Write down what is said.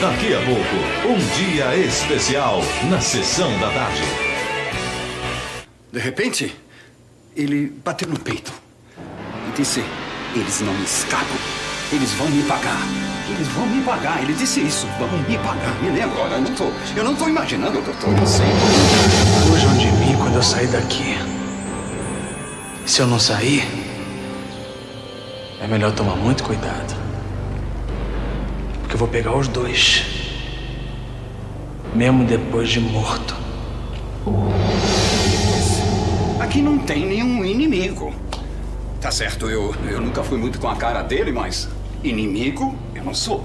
Daqui a pouco, um dia especial na sessão da tarde. De repente, ele bateu no peito e disse: Eles não me escapam. Eles vão me pagar. Eles vão me pagar. Ele disse isso. Vão me pagar. Me lembro. Olha, eu não tô, eu não tô imaginando, doutor. Eu sei. Fujam de mim quando eu sair daqui. Se eu não sair, é melhor tomar muito cuidado. Vou pegar os dois. Mesmo depois de morto. Aqui não tem nenhum inimigo. Tá certo, eu, eu nunca fui muito com a cara dele, mas inimigo eu não sou.